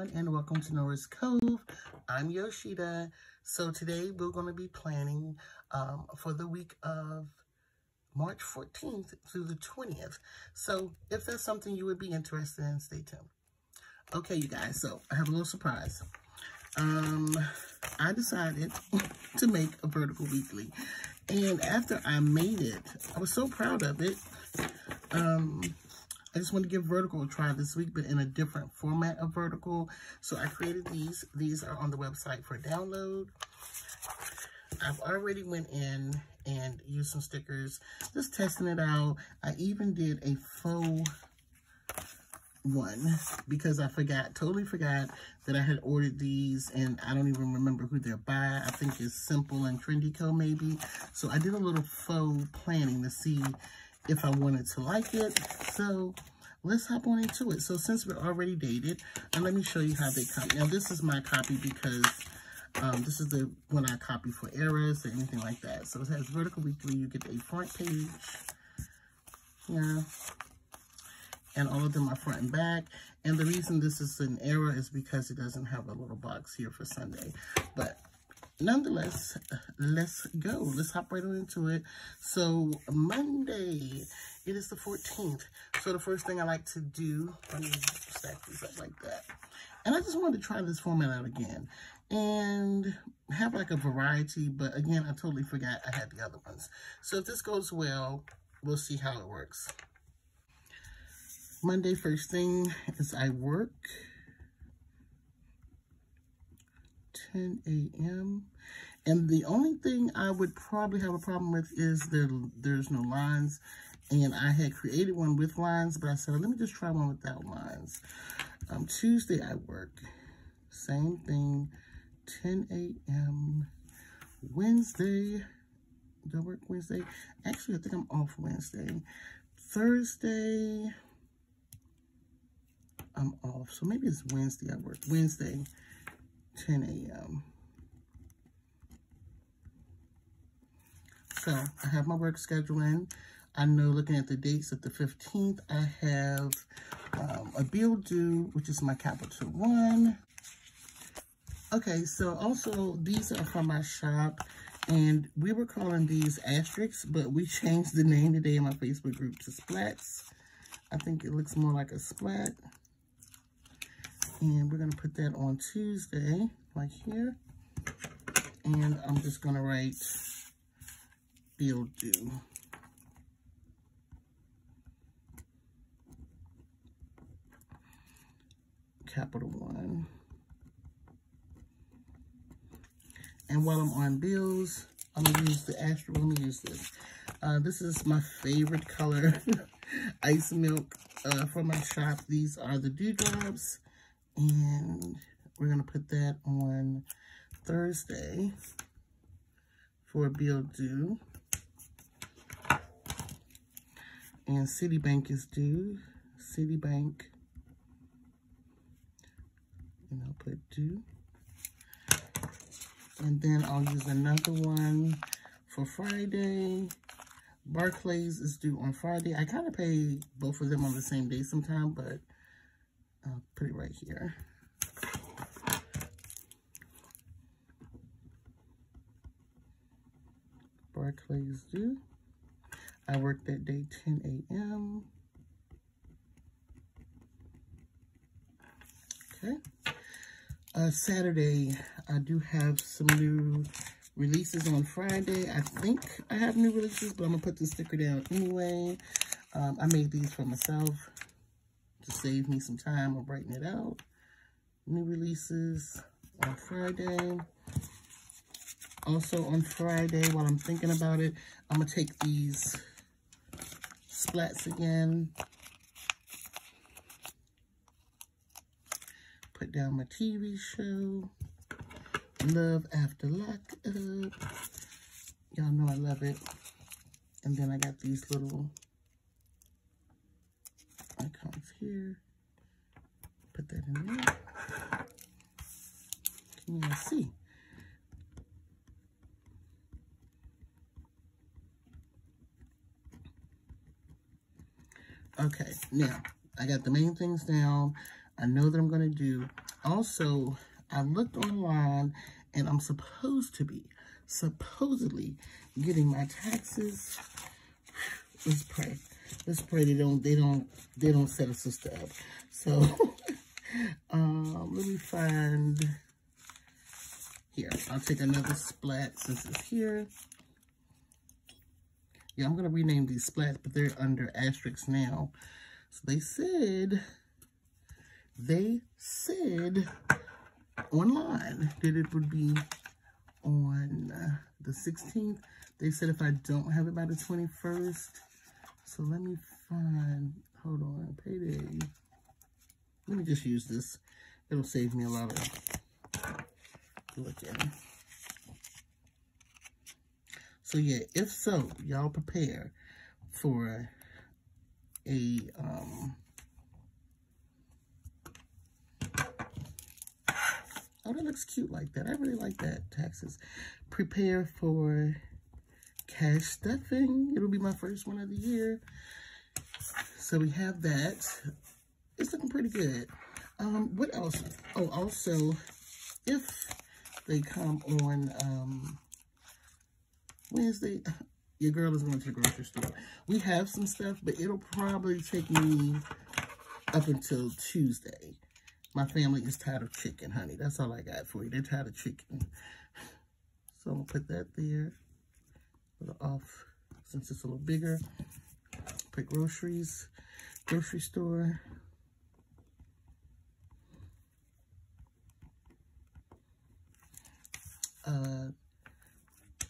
everyone and welcome to Nora's Cove. I'm Yoshida. So today we're going to be planning um, for the week of March 14th through the 20th. So if that's something you would be interested in, stay tuned. Okay, you guys, so I have a little surprise. Um, I decided to make a vertical weekly. And after I made it, I was so proud of it. Um, I just want to give vertical a try this week, but in a different format of vertical. So I created these. These are on the website for download. I've already went in and used some stickers, just testing it out. I even did a faux one because I forgot, totally forgot that I had ordered these and I don't even remember who they're by. I think it's Simple and Trendy Co. maybe. So I did a little faux planning to see if I wanted to like it. So let's hop on into it. So since we're already dated, and let me show you how they come. Now this is my copy because um, this is the one I copy for errors or anything like that. So it has Vertical Weekly. You get a front page. Yeah. And all of them are front and back. And the reason this is an error is because it doesn't have a little box here for Sunday. But nonetheless, let's go. Let's hop right on into it. So Monday, it is the 14th. So the first thing I like to do, let me stack up like that. And I just wanted to try this format out again and have like a variety. But again, I totally forgot I had the other ones. So if this goes well, we'll see how it works. Monday, first thing is I work. 10 a.m. And the only thing I would probably have a problem with is there, there's no lines. And I had created one with lines, but I said, let me just try one without lines. Um, Tuesday I work. Same thing, 10 a.m. Wednesday, do I work Wednesday? Actually, I think I'm off Wednesday. Thursday, I'm off. So maybe it's Wednesday I work. Wednesday, 10 a.m. So I have my work schedule in. I know looking at the dates of the 15th, I have um, a bill due, which is my capital one. Okay, so also these are from my shop and we were calling these asterisks, but we changed the name today in my Facebook group to splats. I think it looks more like a splat. And we're to put that on Tuesday, right here. And I'm just to write bill due. Capital One. And while I'm on bills, I'm going to use the Astro. Let me use this. Uh, this is my favorite color, Ice Milk uh, from my shop. These are the Dewdrops. And we're going to put that on Thursday for bill due. And Citibank is due. Citibank. And I'll put due. And then I'll use another one for Friday. Barclays is due on Friday. I kind of pay both of them on the same day sometime, but I'll put it right here. Barclays due. I work that day 10 a.m. Okay. Uh, Saturday, I do have some new releases on Friday. I think I have new releases, but I'm going to put the sticker down anyway. Um, I made these for myself to save me some time of brighten it out. New releases on Friday. Also on Friday, while I'm thinking about it, I'm going to take these splats again. Put down my TV show. Love After Lockup. Y'all know I love it. And then I got these little icons here. Put that in there. Can you see? Okay, now, I got the main things down. I know that I'm going to do Also, I looked online and I'm supposed to be, supposedly getting my taxes. Let's pray. Let's pray they don't, they don't, they don't set a sister up. So, um, let me find here. I'll take another splat since it's here. Yeah, I'm going to rename these splats, but they're under asterisks now. So they said, they said online that it would be on the 16th. They said if I don't have it by the 21st. So let me find, hold on, payday. Let me just use this. It'll save me a lot of looking. So yeah, if so, y'all prepare for a um Oh, that looks cute like that. I really like that, taxes. Prepare for cash stuffing. It'll be my first one of the year. So we have that. It's looking pretty good. Um, what else? Oh, also, if they come on um, Wednesday, your girl is going to the grocery store. We have some stuff, but it'll probably take me up until Tuesday. My family is tired of chicken, honey. That's all I got for you. They're tired of chicken. So I'm going to put that there. A little off since it's a little bigger. Put groceries, grocery store.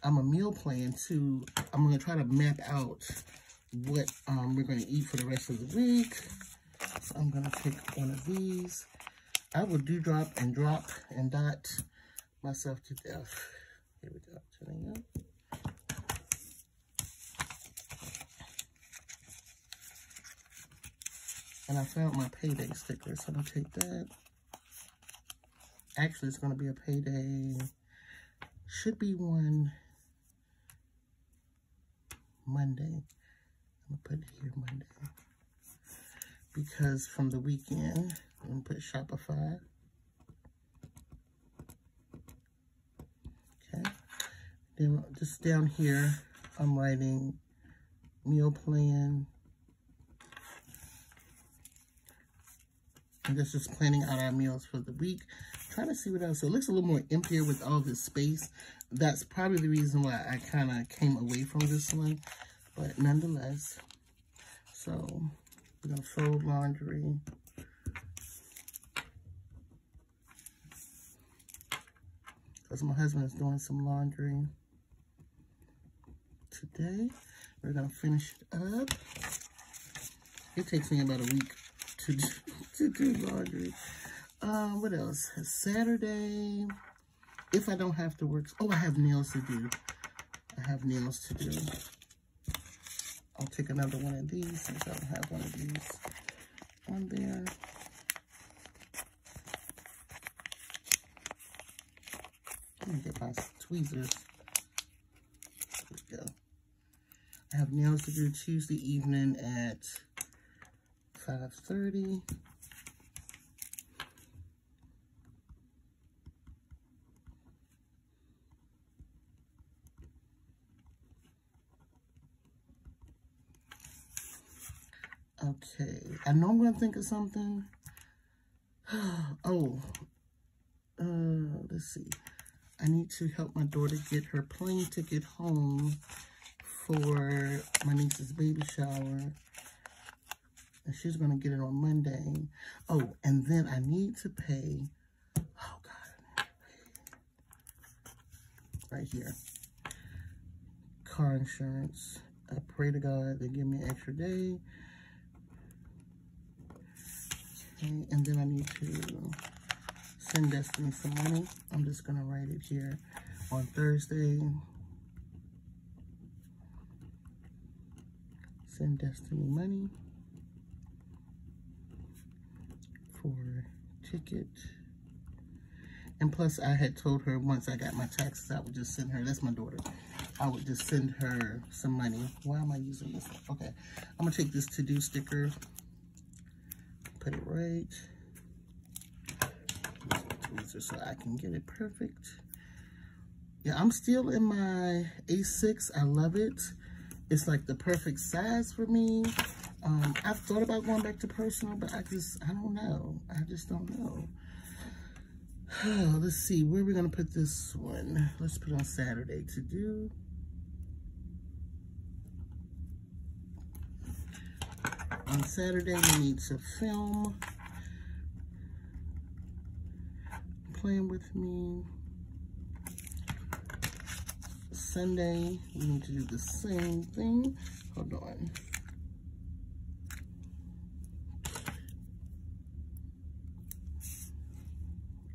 I'm a meal plan too. I'm going to try to map out what um, we're going to eat for the rest of the week. So I'm going to take one of these. I will do drop and drop and dot myself to death. Here we go. Turning up. And I found my payday sticker, so to take that. Actually, it's going to be a payday. Should be one Monday. I'm to put it here Monday. Because from the weekend, I'm to put Shopify. Okay. Then just down here, I'm writing meal plan. And that's just planning out our meals for the week. Trying to see what else. It looks a little more emptier with all this space. That's probably the reason why I kind of came away from this one. But nonetheless, so we're going to fold laundry. because my husband is doing some laundry today. We're going to finish it up. It takes me about a week to do, to do laundry. Uh, what else? Saturday, if I don't have to work. Oh, I have nails to do. I have nails to do. I'll take another one of these since I don't have one of these on there. Let me get my tweezers. There we go. I have nails to do Tuesday evening at 5.30. Okay, I know I'm going to think of something. oh, uh, let's see. I need to help my daughter get her plane ticket home for my niece's baby shower. And she's going to get it on Monday. Oh, and then I need to pay, oh God, right here. Car insurance. I pray to God they give me an extra day. Okay, and then I need to Send Destiny some money. I'm just to write it here on Thursday. Send Destiny money for ticket. And plus, I had told her once I got my taxes, I would just send her, that's my daughter, I would just send her some money. Why am I using this? Okay, I'm to take this to-do sticker, put it right so I can get it perfect. Yeah, I'm still in my A6. I love it. It's like the perfect size for me. Um, I've thought about going back to personal, but I just, I don't know. I just don't know. Let's see, where are we going to put this one? Let's put on Saturday to do. On Saturday, we need to film. Playing with me. Sunday, we need to do the same thing. Hold on.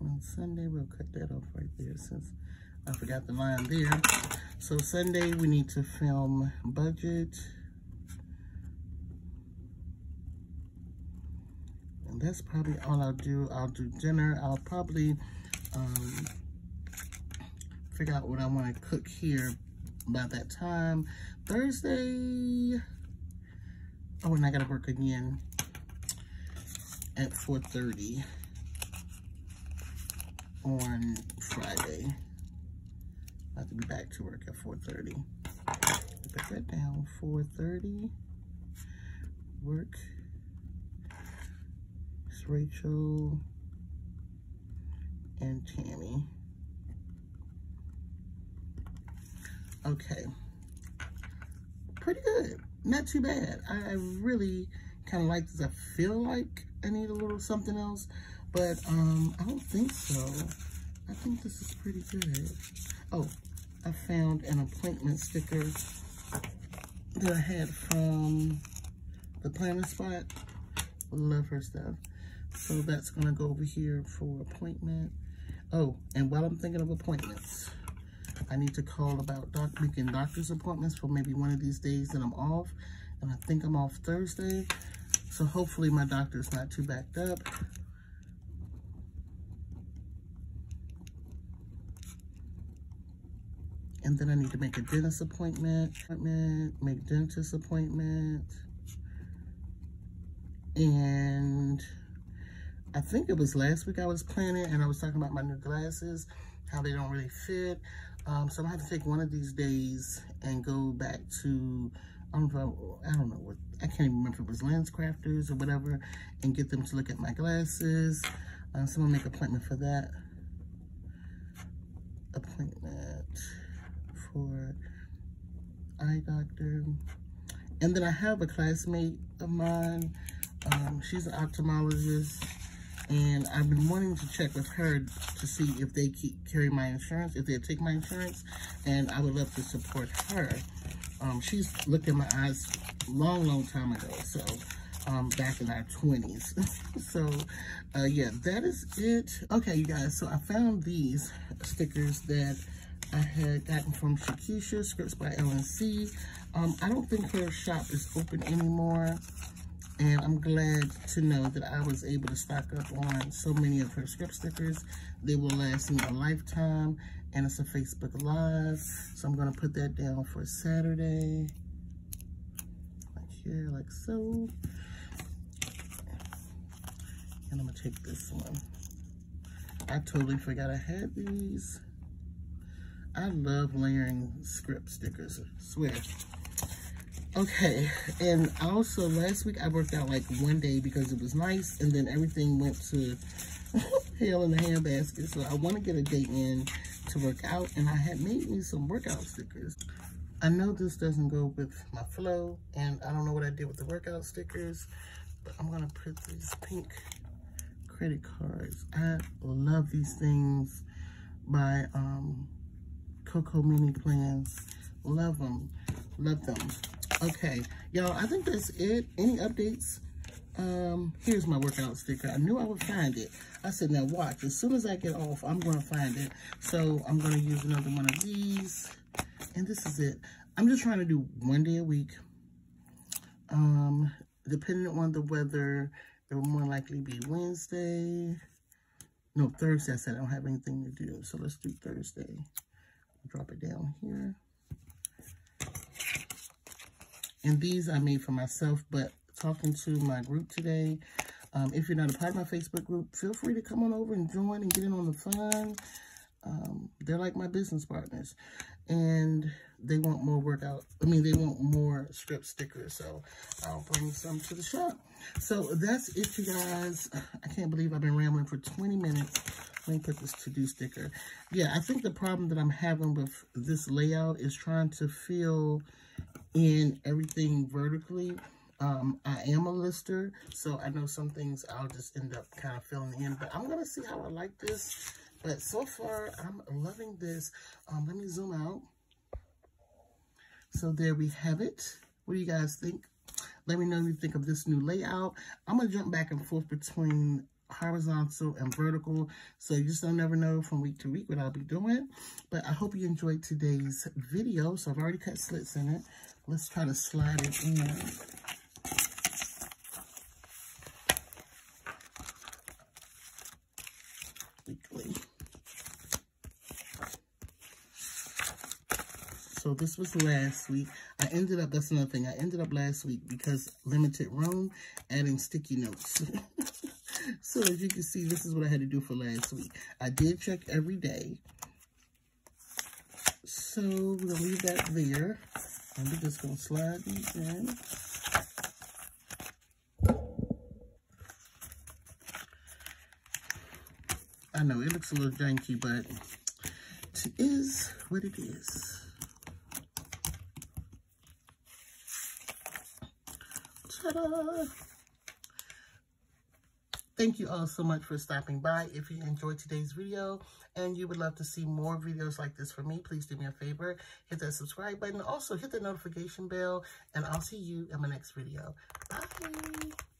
On Sunday, we'll cut that off right there since I forgot the line there. So Sunday, we need to film budget. And that's probably all I'll do. I'll do dinner. I'll probably um, figure out what I want to cook here by that time. Thursday, oh, and I got to work again at 4.30 on Friday. I have to be back to work at 4.30. Put that down, 4.30, work. Rachel and Tammy. Okay. Pretty good. Not too bad. I really kind of like this. I feel like I need a little something else, but um, I don't think so. I think this is pretty good. Oh, I found an appointment sticker that I had from the Planner Spot. Love her stuff. So that's going to go over here for appointment. Oh, and while I'm thinking of appointments, I need to call about doc making doctor's appointments for maybe one of these days that I'm off. And I think I'm off Thursday. So hopefully my doctor's not too backed up. And then I need to make a dentist appointment, appointment make dentist appointment. And I think it was last week I was planning and I was talking about my new glasses, how they don't really fit. Um, so I'm gonna have to take one of these days and go back to, I don't know, I don't know what, I can't even remember if it was LensCrafters or whatever, and get them to look at my glasses. Um, so I'm gonna make appointment for that. Appointment for eye doctor. And then I have a classmate of mine. Um, she's an ophthalmologist and I've been wanting to check with her to see if they keep carry my insurance, if they take my insurance, and I would love to support her. Um, she's looked in my eyes long, long time ago, so um, back in our 20s. so, uh, yeah, that is it. Okay, you guys, so I found these stickers that I had gotten from Shakisha, Scripts by LNC. Um, I don't think her shop is open anymore. And I'm glad to know that I was able to stock up on so many of her script stickers. They will last me a lifetime. And it's a Facebook Live. So I'm going to put that down for Saturday. Like here, like so. And I'm going to take this one. I totally forgot I had these. I love layering script stickers, I swear. Okay, and also last week I worked out like one day because it was nice, and then everything went to hell in a handbasket. So I want to get a day in to work out, and I had made me some workout stickers. I know this doesn't go with my flow, and I don't know what I did with the workout stickers, but I'm to put these pink credit cards. I love these things by um, Coco Mini Plans. Love them. Love them. Okay, y'all, I think that's it. Any updates? Um, here's my workout sticker. I knew I would find it. I said, now watch. As soon as I get off, I'm going to find it. So I'm going to use another one of these. And this is it. I'm just trying to do one day a week. Um, depending on the weather, it will more likely be Wednesday. No, Thursday. I said I don't have anything to do. So let's do Thursday. Drop it down here. And these I made for myself, but talking to my group today, Um, if you're not a part of my Facebook group, feel free to come on over and join and get in on the fun. Um, they're like my business partners. And they want more workout. I mean, they want more strip stickers. So I'll bring some to the shop. So that's it, you guys. I can't believe I've been rambling for 20 minutes. Let me put this to-do sticker. Yeah, I think the problem that I'm having with this layout is trying to fill in everything vertically. Um, I am a lister, so I know some things I'll just end up kind of filling in. But I'm going to see how I like this. But so far, I'm loving this. Um, let me zoom out. So there we have it. What do you guys think? Let me know what you think of this new layout. I'm going to jump back and forth between horizontal and vertical. So you just don't never know from week to week what I'll be doing. But I hope you enjoyed today's video. So I've already cut slits in it. Let's try to slide it in. Weekly. So this was last week. I ended up, that's another thing. I ended up last week because limited room, adding sticky notes. so as you can see, this is what I had to do for last week. I did check every day. So we're going to leave that there. And we're just going to slide these in. I know it looks a little janky, but it is what it is. Thank you all so much for stopping by. If you enjoyed today's video and you would love to see more videos like this from me, please do me a favor. Hit that subscribe button. Also, hit the notification bell. And I'll see you in my next video. Bye.